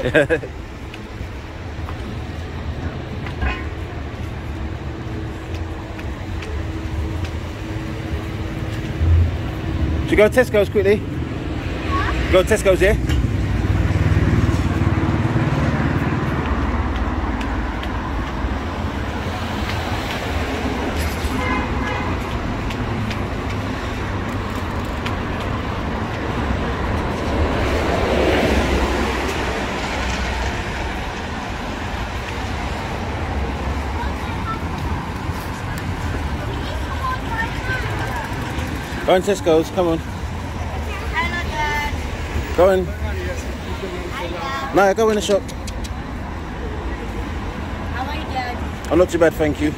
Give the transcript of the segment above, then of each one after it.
Should we go to Tesco's quickly? Go to Tesco's, yeah? Go on Tesco's, come on. Go on. Hi, No, go in the shop. How are you, Dad? I'm not too bad, thank you.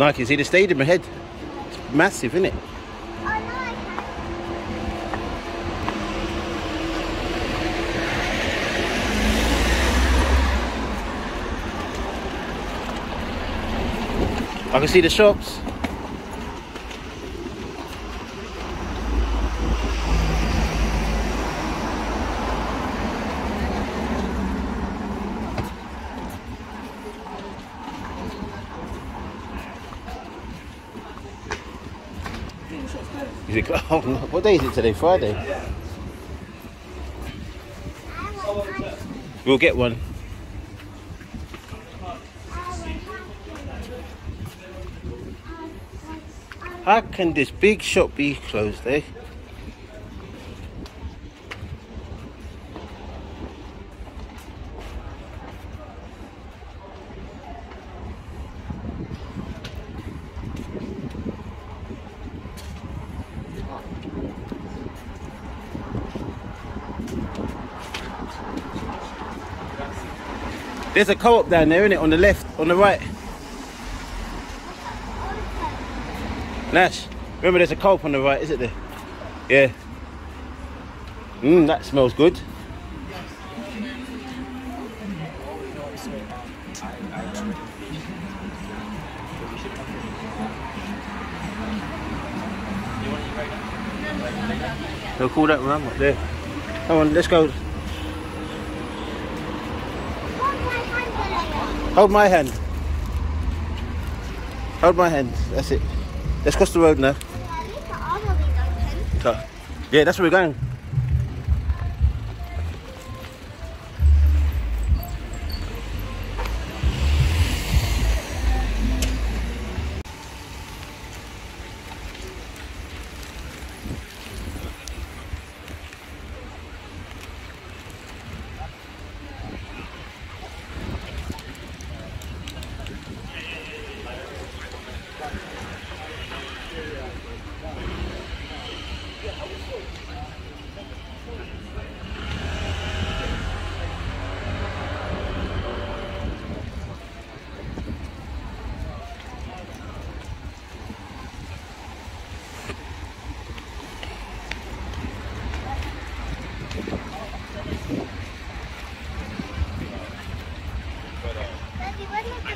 Nike, see the stadium ahead? It's massive, isn't it? I can see the shops. What day is it today? Friday. We'll get one. How can this big shop be closed, eh? There's a co-op down there, isn't it? On the left, on the right. Nash, remember there's a co-op on the right, is it there? Yeah. Mmm, that smells good. They'll call that one up there. Come on, let's go. Hold my hand. Hold my hand. That's it. Let's cross the road now. Yeah, that's where we're going.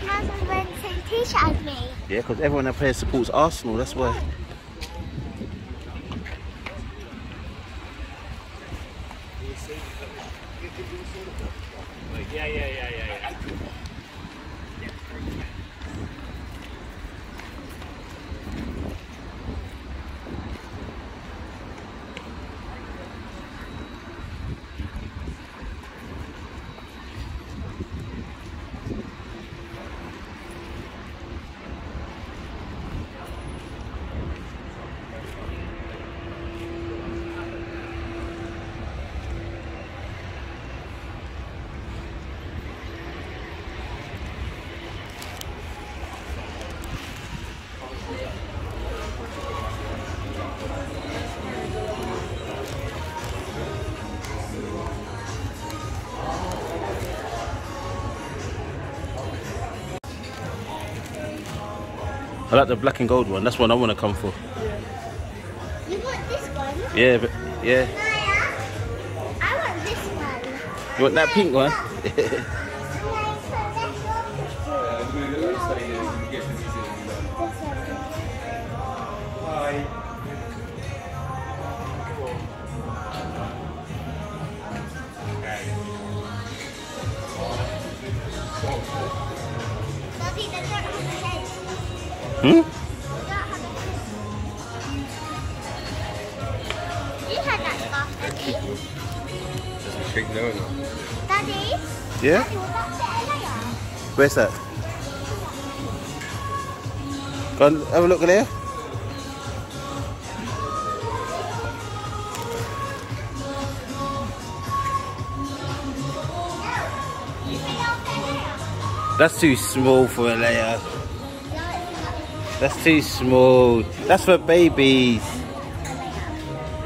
When did the man was wearing the same t-shirt as me? Yeah, because everyone that plays supports Arsenal. That's why. Like the black and gold one. That's one I want to come for. You want this one? Yeah, but yeah. Naiya? I want this one. You want that pink one? hmm? You had that scarf, Daddy. Daddy? Yeah. Daddy? Where's that? Go and have a look there. That's too small for a layer. No, it's not. That's too small. That's for babies.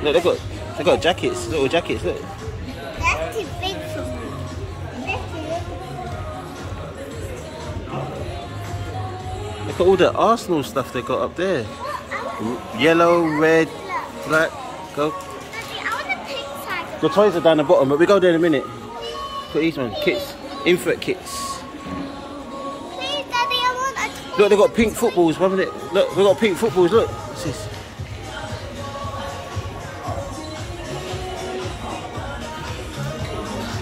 Look, they got they got jackets, little jackets. Look. That's too big for me. That's too big. Look at all the Arsenal stuff they got up there. Yellow, red, black. Go. Daddy, the pink side. The toys are down the bottom, but we go there in a minute. Put these on, kits, infant kits. Please, Daddy, I want a toy. Look, they got pink footballs, haven't it? Look, we got pink footballs. Look, what's this?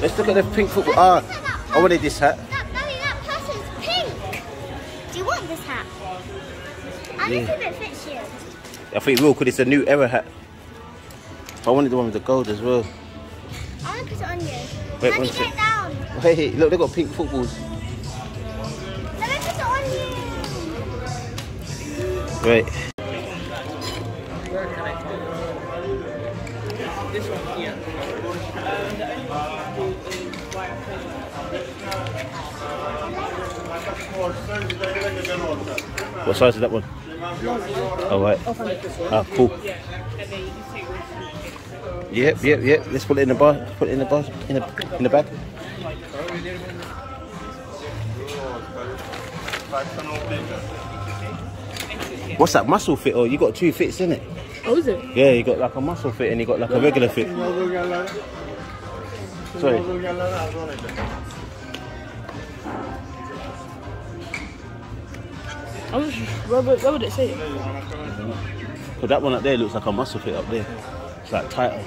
Let's look at the pink football. Ah, I wanted this hat. That, Daddy, that person's pink. Do you want this hat? I Yeah. think it fits you. I think it will, because it's a new era hat. I wanted the one with the gold as well. I want to put it on you. Wait, Daddy, one get down. Hey, look, they got pink footballs. Right. What size is that one? Oh, right. Ah, cool. Yep, yep, yep. Let's put it in the bar. Put it in the bar. In the in the bag. What's that muscle fit? Oh, you got two fits in it? Oh, is it? Yeah, you got like a muscle fit and you got like a regular fit. Sorry. I was where, would- where would it say? But that one up there looks like a muscle fit up there. It's like tighter.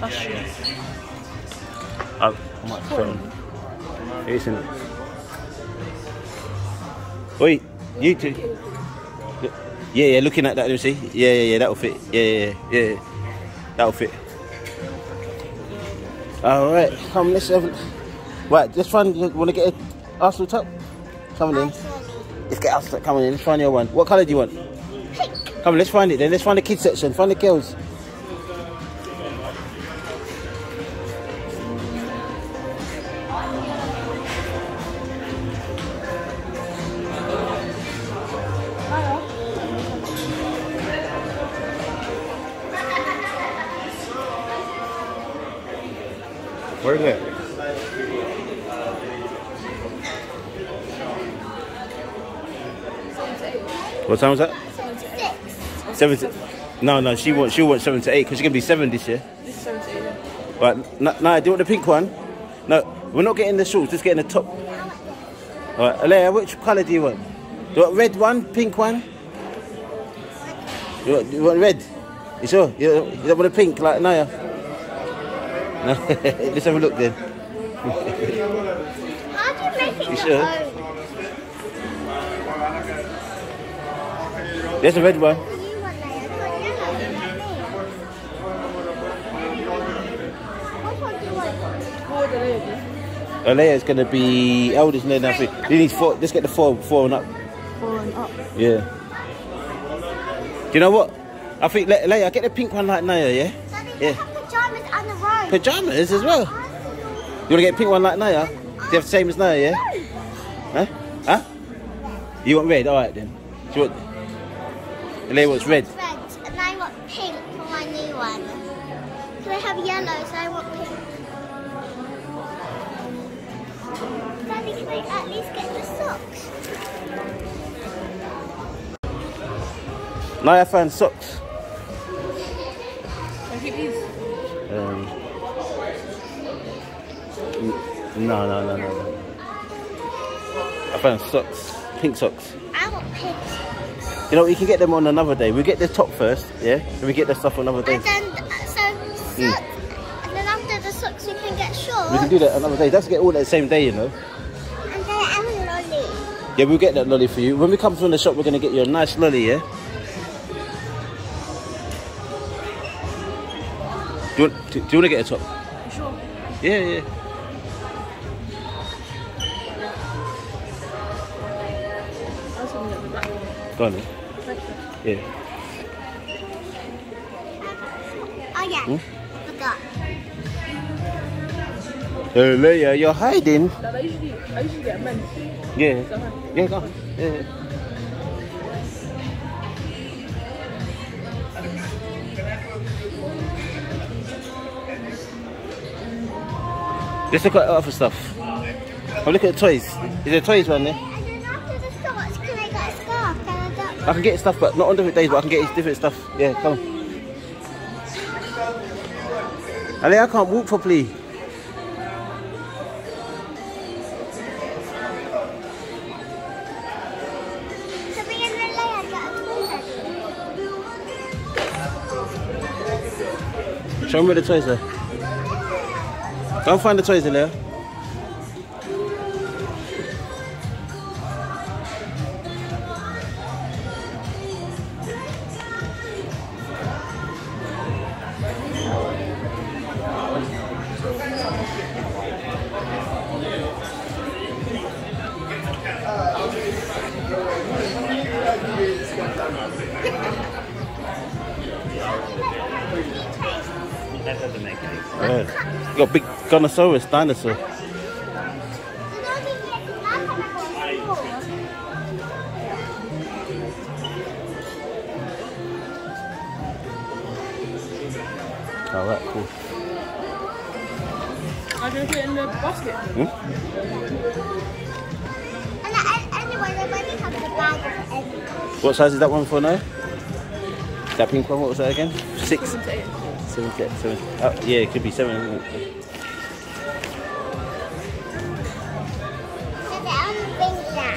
That's true. I, I might on. It isn't it? Wait, you two. Yeah, yeah, looking at that, let me see. Yeah, yeah, yeah, that'll fit. Yeah, yeah, yeah, yeah. That'll fit. Alright, come, let's have Right, let's find, you want to get a Arsenal top? Come on in. Let's get Arsenal on in, let's find your one. What colour do you want? Come on, let's find it then. Let's find the kids section, find the girls. What time was that? Seven to, no, no, she wants she wants seven to eight because she's gonna be seven this year. This is 78. Right, no, no, do you want the pink one? No, we're not getting the shorts, just getting the top. All right, Alea, which colour do you want? Do you want red one, pink one? You want, you want red? You sure? You don't, you don't want a pink like Naiya? No, let's have a look then. How do you make it You sure? There's a red one. You want layer, not yellow, like me. Which one do you want? Four the lady. Alea is going to be then I think you need four. Let's get the four, four and up. Four and up. Yeah. Do you know what? I think Le- Leia, get the pink one like Naiya, yeah? Yeah. have pajamas on the road. Pajamas as well. You want to get a pink one like Naiya? Do you have the same as Naiya, yeah? Huh? Huh? You want red? Alright then. Do you want... Leia wants red. Red, and I want pink for my new one. So I have yellow, so I want pink. Daddy, can I at least get the socks? Naiya found socks. I keep these. Um, no, no, no, no, no. I found socks. Pink socks. I want pink. You know, we can get them on another day. We get the top first, yeah? And we get the stuff on another day. And then, so, socks, hmm. and then after the socks, we can get shorts. We can do that another day. That's get all that same day, you know. And then I'm a lolly. Yeah, we'll get that lolly for you. When we come from the shop, we're going to get you a nice lolly, yeah? Do you, want, do, do you want to get a top? Sure. Yeah, yeah. That's what we got. Go on then. Yeah. Oh yeah, Hmm? forgot. Hey, Leia, you're hiding. Dad, I usually, I usually get men. Yeah. So. Yeah, go on. Yeah. yeah. Let's look at other stuff. Oh, look at the toys. Is there toys one there? I can get stuff, but not on different days, but I can get different stuff. Yeah, come on. Ali, I can't walk properly. Show me where the toys are. And find the toys, Leia. That I go to school. Alright, cool. I'm going to put it in the basket. Hmm? And I, they already have the bag of. What size is that one for now? That pink one, what was that again? Six? Seven eight. Seven, seven. Oh, yeah, it could be seven.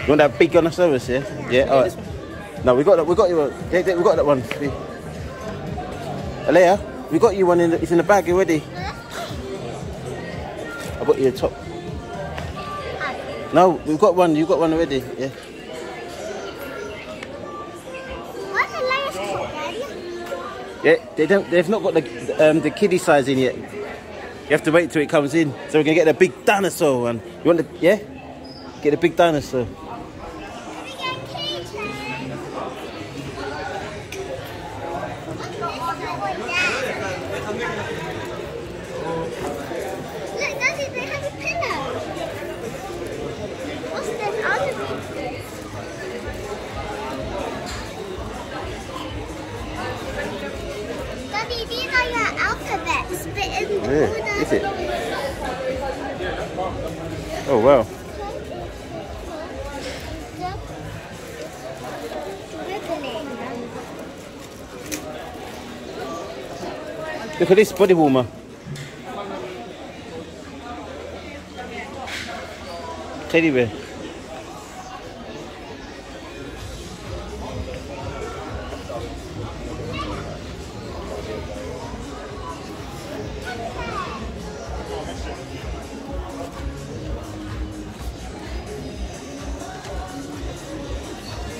You want that big Gunnersaurus, yeah? Yeah, alright. No, we got that, we got you one. Yeah, we got that one. Alea, we got you one, in the, it's in the bag already. I got you a top. No, we've got one, you got one already, yeah. What's the latest top, Daddy? Yeah, they don't, they've not got the, um, the kiddie size in yet. You have to wait till it comes in. So we're gonna get the big dinosaur one. You want the, yeah? Get the big dinosaur. Look at this body warmer. Teddy bear.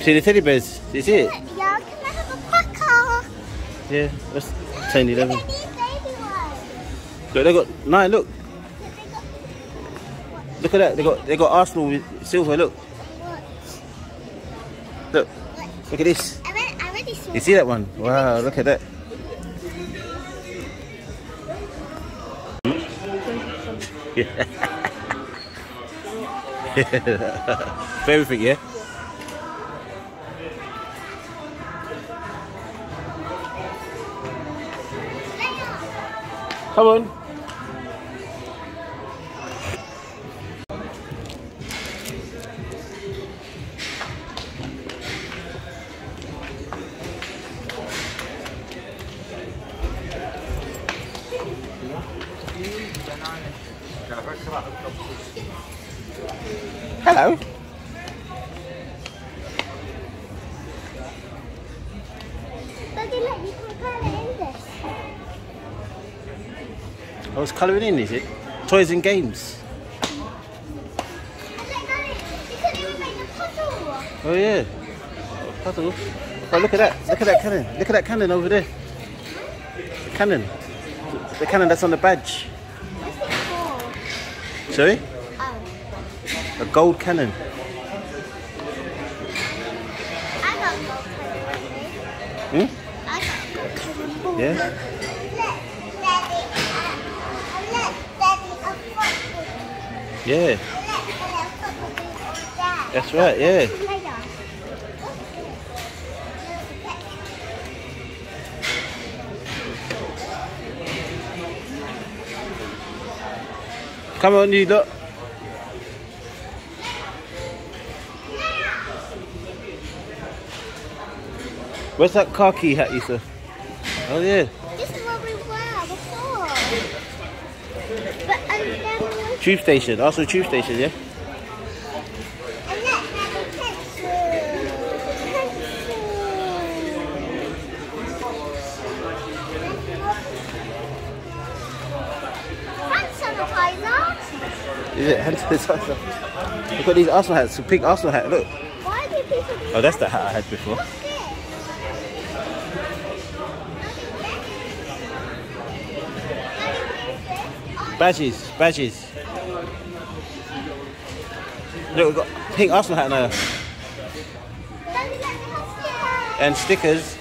See the teddy bears? Is it? Yeah, can I have a pucker? Yeah, that's 10 11. Look, they got nine. Look, Look, at that. They got they got Arsenal with silver. Look, look, look at this. You see that one? Wow, look at that. For everything, yeah? Come on. Daddy, look, you can colour in this. Oh, I was colouring in, is it? Toys and games. And look, Daddy, you can even make a puzzle. Oh yeah. Oh, puzzle. Oh look at that. Look at that cannon. Look at that cannon over there. The cannon. The cannon that's on the badge. What's it for? Sorry? Oh, A gold cannon. Yeah? Look, Daddy, look, Daddy, a football. Yeah. Look, Daddy, a football. Dad. That's right, yeah. Come on, you look. Where's that khaki hat you saw? Oh yeah. This is what we were before. But and then we Tube station. Also tube station, yeah? and Daddy, pencil. Pencil. Hand sanitizer. Is it? Hand sanitizer. Look at these Arsenal hats. A pink Arsenal hat. Look. Why do people Oh, that's the hat I had before. Badges. Badges. Look, we've got pink Arsenal hat now. Daddy, let me have stickers. And stickers.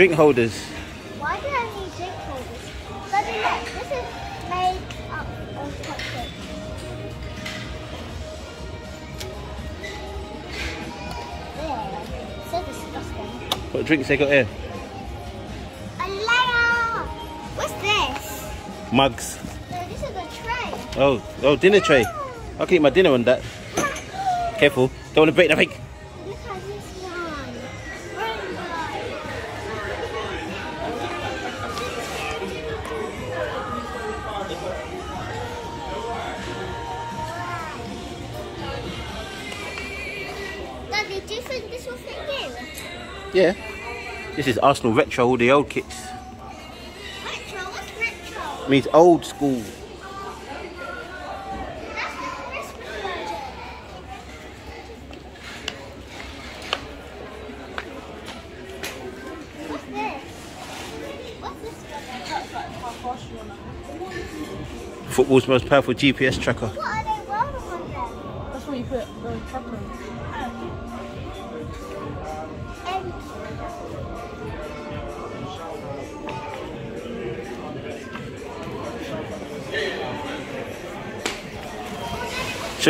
Drink holders. Why do I need drink holders? Daddy, look. This is made up of chocolate. So disgusting. What drinks they got here? A layer. What's this? Mugs. No, this is a tray. Oh, oh, dinner tray. I'll keep my dinner on that. Careful. Don't want to break the cake. Yeah. This is Arsenal retro, all the old kits. Retro? What's retro? Means old school. That's the Christmas version. What's this? What's this one? Football's most powerful GPS tracker.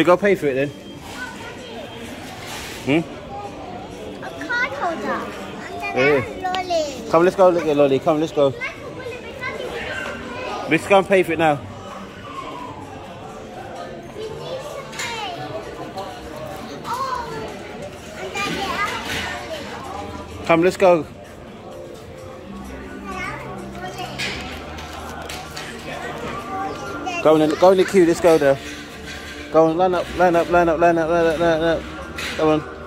Should go pay for it then? Hmm? a card holder. Yeah. lolly. Come, let's go look at Lolly. Come, let's go. Let's go and pay for it now. Come, let's go. Go in, the, go in the queue. Let's go there. Go on, line up, line up, line up, line up, line up, line up. Come on.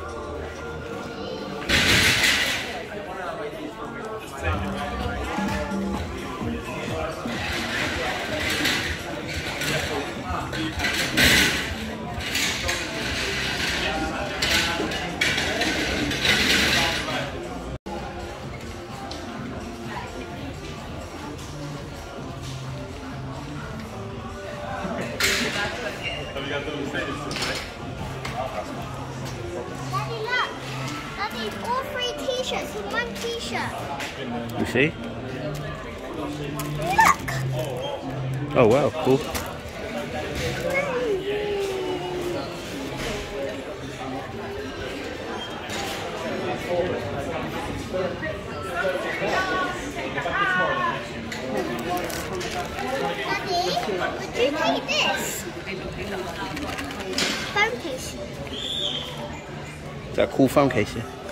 Is that a cool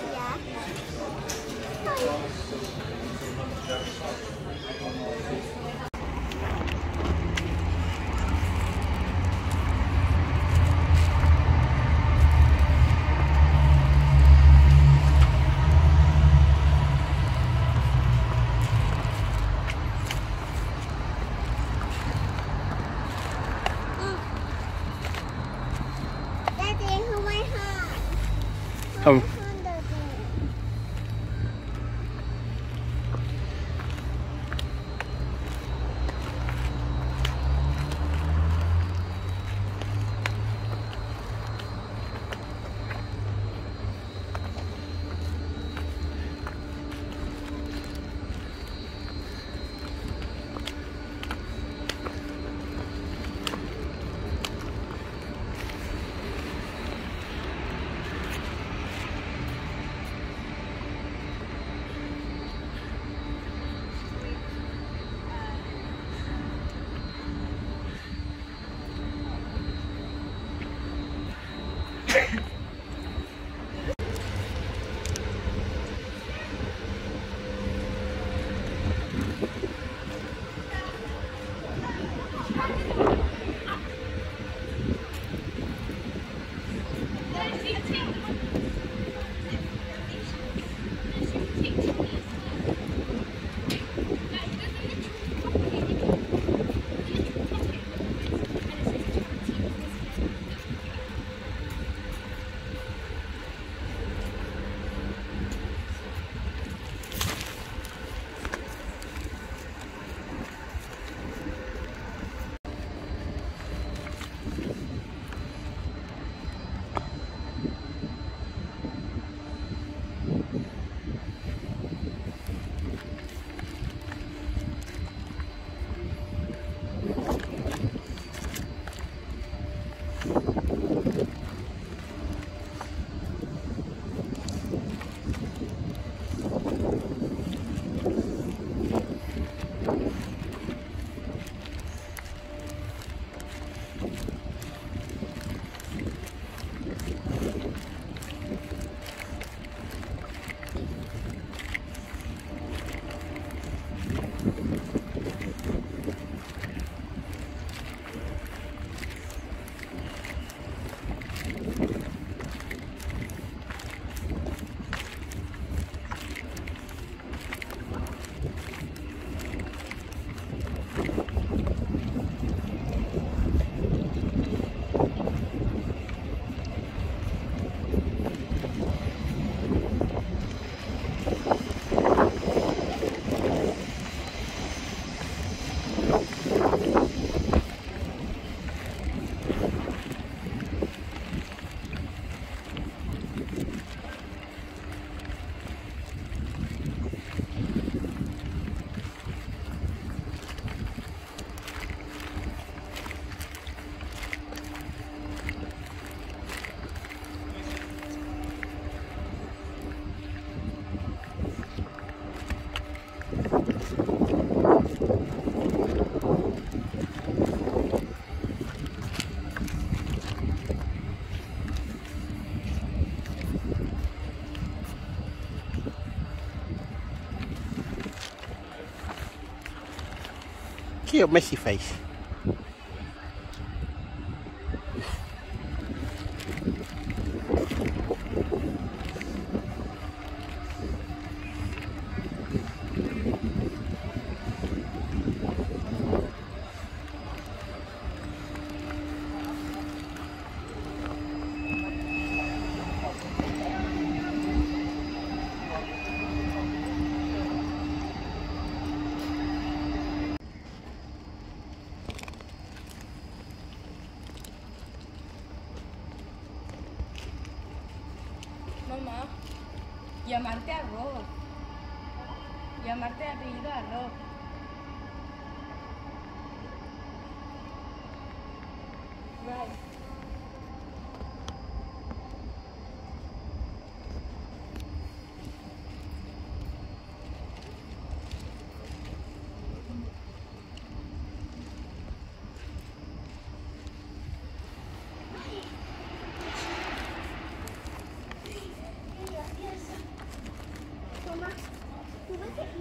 Cute messy face.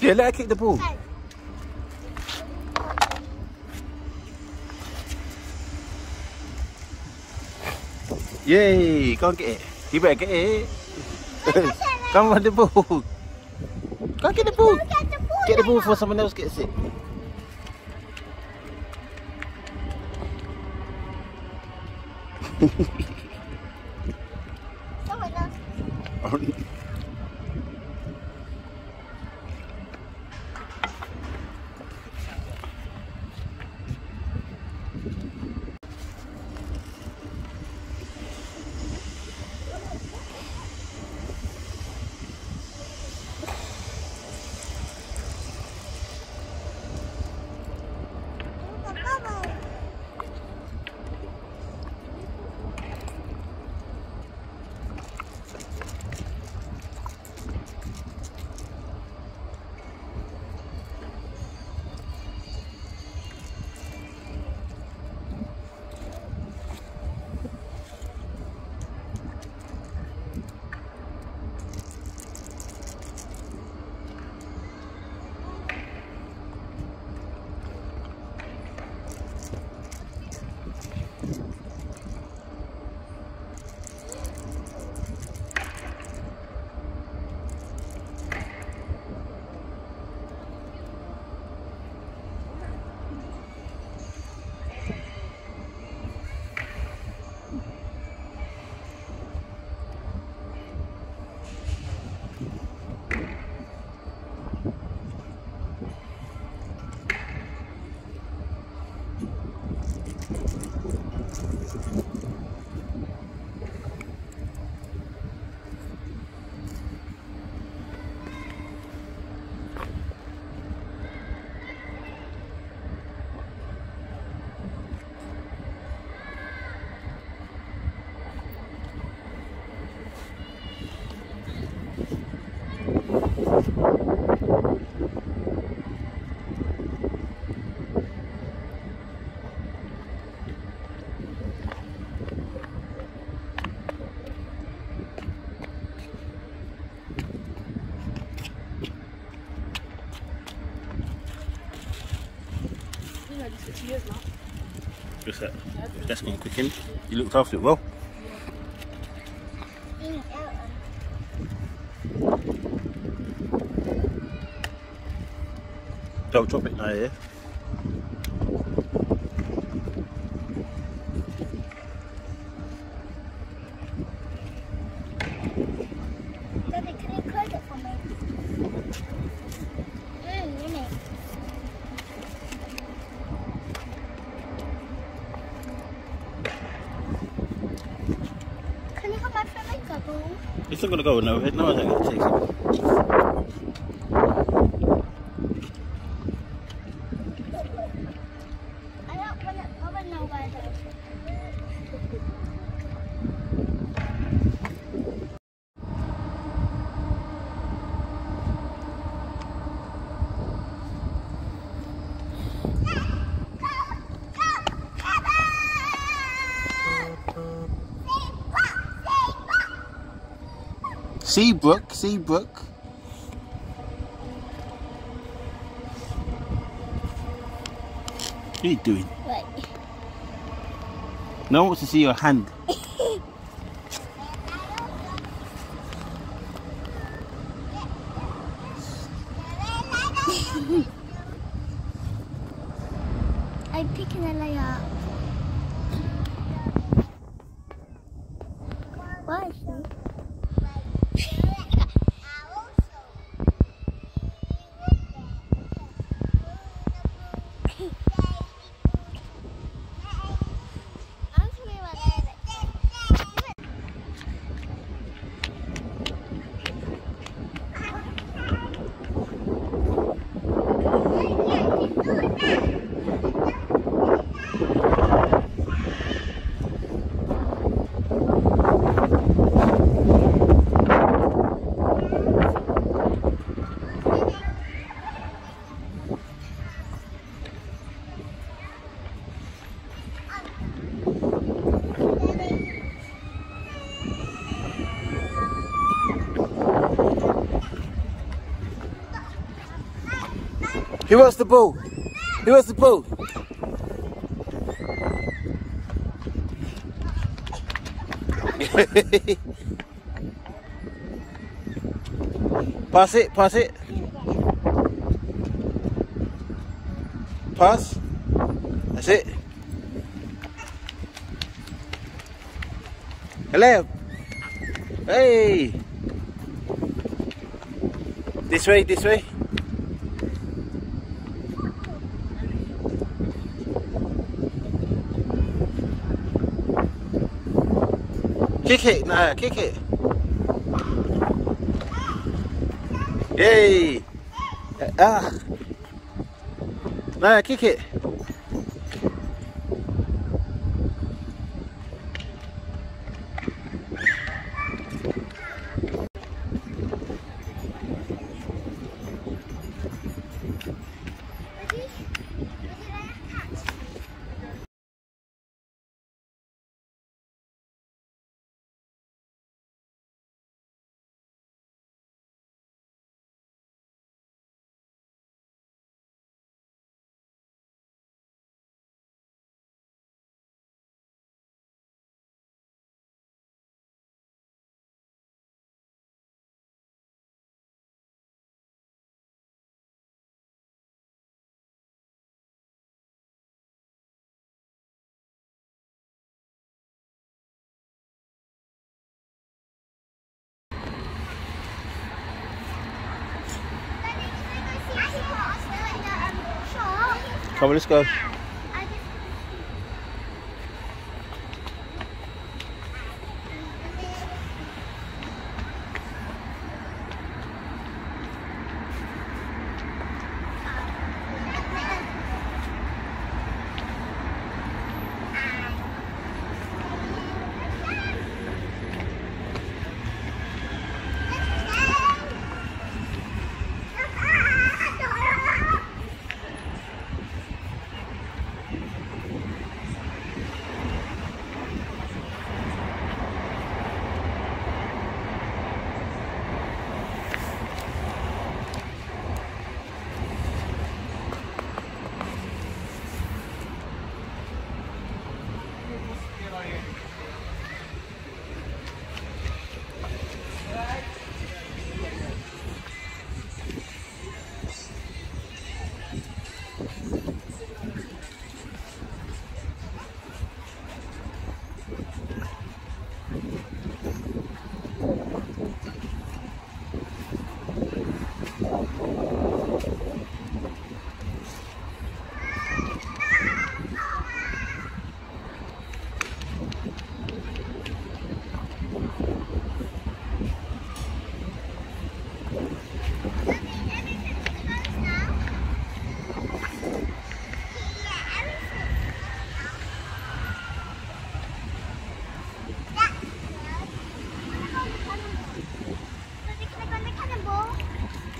Yeah, let her kick the ball. Go. Yay! Go and get it. You better get it. Come on, the ball. Go get the ball. Get the ball. Get the ball before someone else gets it. looked after it well. Eating out. Don't drop it now, yeah? Daddy, can you close it for me? Mmm, yummy. Can you have my flamingo ball? It's not going to go nowhere. No, I don't take it. I don't want it going nowhere Seabrook, Seabrook. What are you doing? Wait. No one wants to see your hand. I'm picking a layer up. What is it? Who wants the ball? He wants the ball? pass it, pass it. Pass. That's it. Hello. Hey. This way, this way. Kick it, Naiya, kick it. Yay! Ah! Naiya, kick it. Come on, let's go.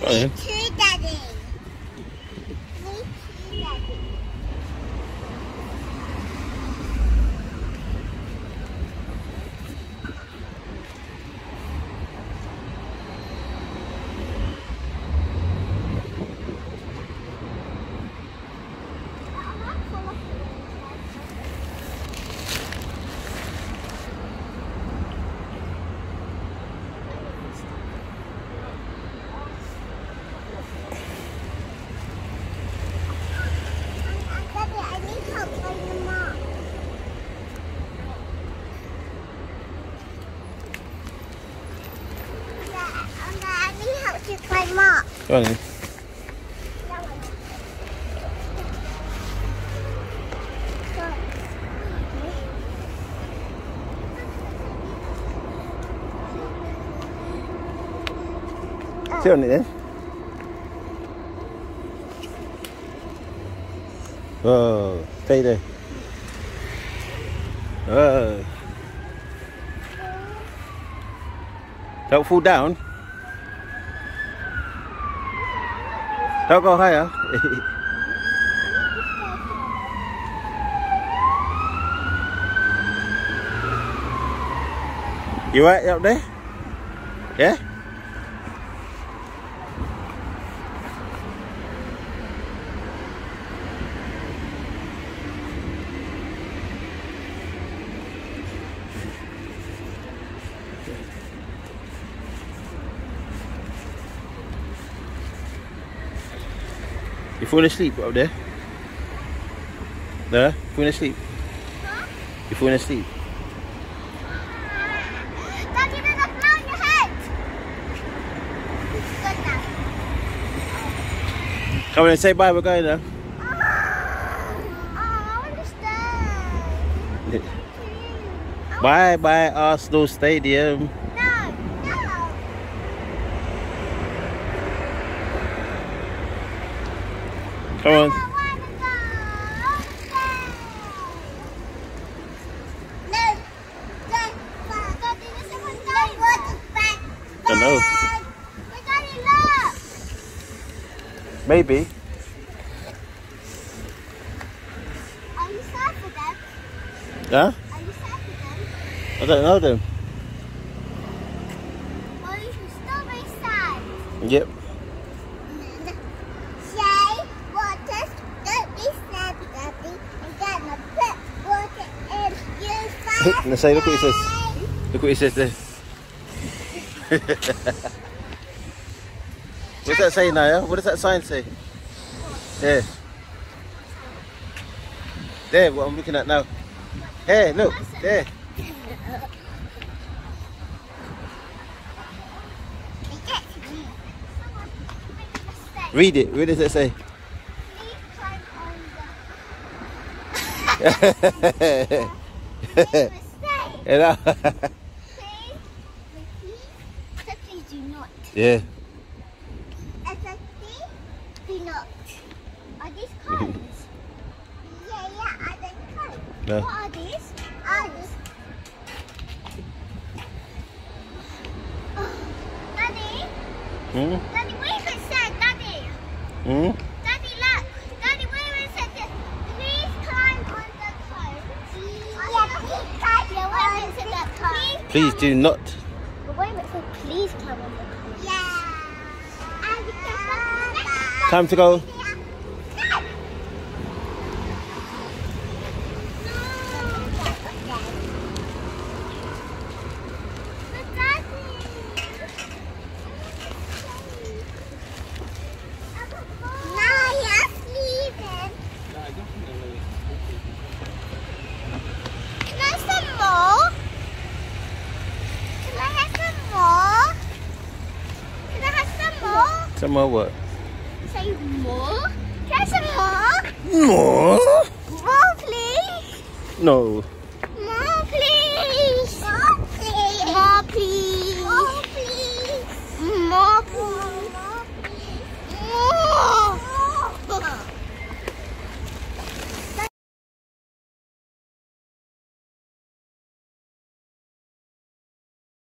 Ahead. Go then. Sit on it then. Oh, stay there. Oh. Don't fall down. Don't go higher. you right up there? Yeah? Falling asleep up there? There? Falling asleep? You falling asleep? Daddy, there's a fly on your head. Come on say bye, we're going now. Oh, I understand. Bye bye Arsenal Stadium. No, no. Come on. I wanna go. No. Dad, Daddy, there's someone going. Back. I know. Back. But Daddy. Maybe. Are you sad for them? Huh? Are you sad for them? I don't know them. Well, you should still be sad. Yep. Say waters, don't be sad, Daddy. And get my put water in you fast. Now say, look what it says. Look what it says there. What's that say, Naiya? What does that sign say? There. There, what I'm looking at now. Hey, look, there. Read it. What does it say? Please climb on the mistake. yeah. Please, repeat. So please do not. Yeah. As a please, do not. Are these cones? yeah, yeah, are they cones? No. What are these? Are these? Oh, Daddy, Hmm? Daddy, what if it said, Daddy? Hmm? Daddy, look. Daddy, what if it said this? Please climb on the cones. Yeah, please climb yeah, what if said that cone? Please do not. But what if it said please climb on the cones? Yeah. And because Time to go.